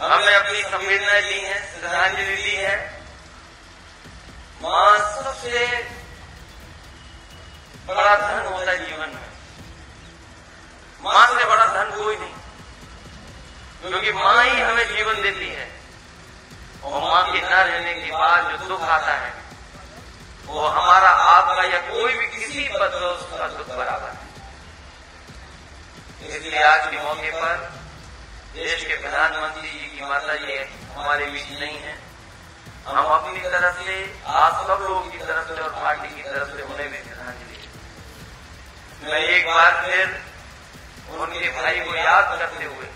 हमने अपनी संवेदनाएँ ली हैं श्रद्धांजलि ली है। माँ सबसे बड़ा धन होता है जीवन में। माँ से बड़ा धन कोई नहीं, क्योंकि माँ ही हमें जीवन देती है। और माँ के न रहने के बाद जो दुख आता है, वो हमारा आपका या कोई भी किसी पर का दुख बराबर इसलिए आज के मौके पर देश के प्रधानमंत्री जी की माता जी हमारे बीच नहीं है। हम अपनी तरफ़ से, आप सब लोगों की तरफ़ से और पार्टी की तरफ़ से उन्हें भी श्रद्धांजलि मैं एक बार फिर उनके भाई को याद करते हुए